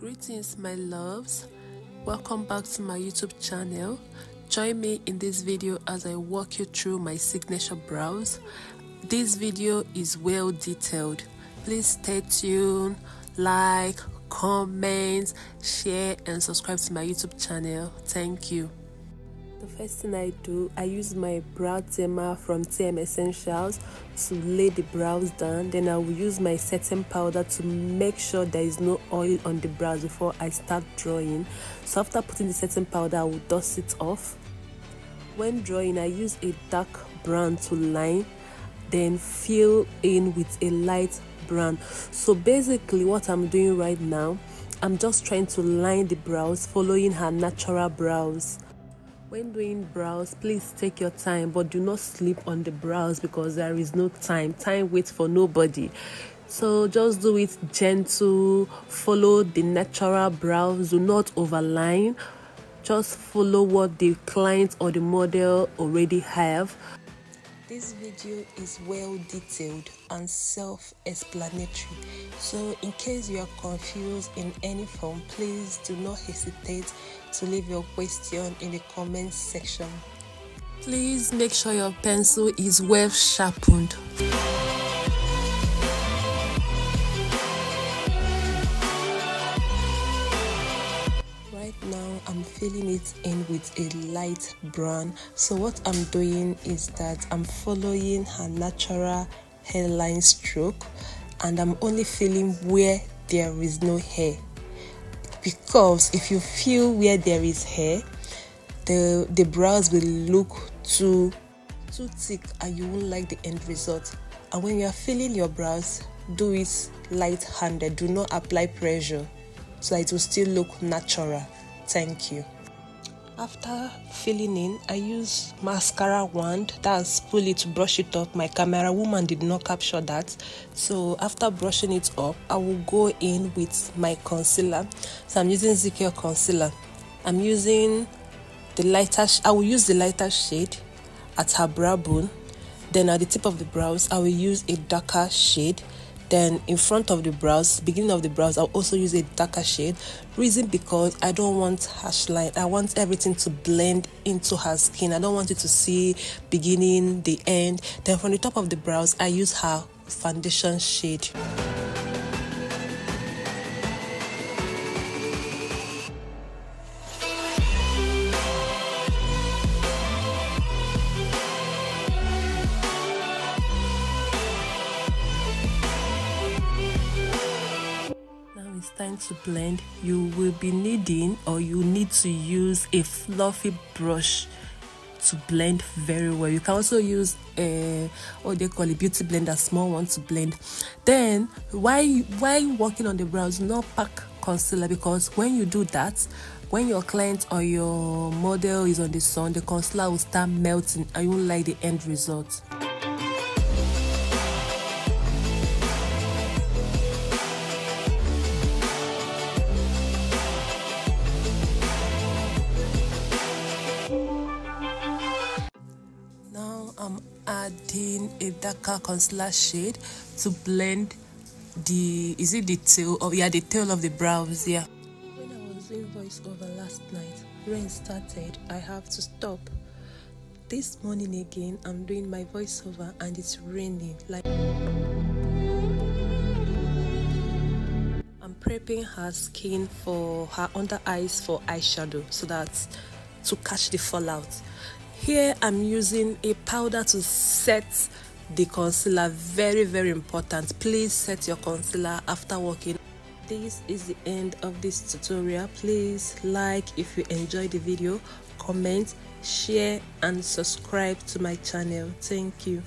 Greetings, my loves. Welcome back to my YouTube channel. Join me in this video as I walk you through my signature brows. This video is well detailed. Please stay tuned, like, comment, share, and subscribe to my YouTube channel. Thank you. The first thing I do, I use my brow tamer from TM Essentials to lay the brows down. Then I will use my setting powder to make sure there is no oil on the brows before I start drawing. So after putting the setting powder, I will dust it off. When drawing, I use a dark brown to line, then fill in with a light brown. So basically what I'm doing right now, I'm just trying to line the brows following her natural brows. When doing brows, please take your time, but do not sleep on the brows because there is no time. Time waits for nobody. So just do it gentle, follow the natural brows, do not overline. Just follow what the client or the model already have. This video is well detailed and self explanatory. So, in case you are confused in any form, please do not hesitate to leave your question in the comment section. Please make sure your pencil is well sharpened. Right now i'm filling it in with a light brown. So what i'm doing is that i'm following her natural hairline stroke and i'm only filling where there is no hair. Because if you feel where there is hair the the brows will look too too thick and you won't like the end result. And when you are filling your brows do it light handed do not apply pressure so that it will still look natural. Thank you. After filling in, I use mascara wand. That's spoolie to brush it up. My camera woman did not capture that. So after brushing it up, I will go in with my concealer. So I'm using ZK concealer. I'm using the lighter, I will use the lighter shade at her brow bone. Then at the tip of the brows, I will use a darker shade then in front of the brows beginning of the brows i'll also use a darker shade. Reason because i don't want harsh line. I want everything to blend into her skin. I don't want you to see beginning the end. Then from the top of the brows i use her foundation shade time to blend you will be needing or you need to use a fluffy brush to blend very well. You can also use a what they call a beauty blender small one to blend. Then why why working on the brows not pack concealer? Because when you do that when your client or your model is on the sun the concealer will start melting and you won't like the end result I'm adding a darker concealer shade to blend the is it the tail of yeah the tail of the brows yeah. When i was doing voiceover last night rain started i have to stop. This morning again i'm doing my voiceover and it's raining like i'm prepping her skin for her under eyes for eyeshadow so that to catch the fallout here i'm using a powder to set the concealer very very important. Please set your concealer after working. This is the end of this tutorial. Please like if you enjoyed the video comment share and subscribe to my channel. Thank you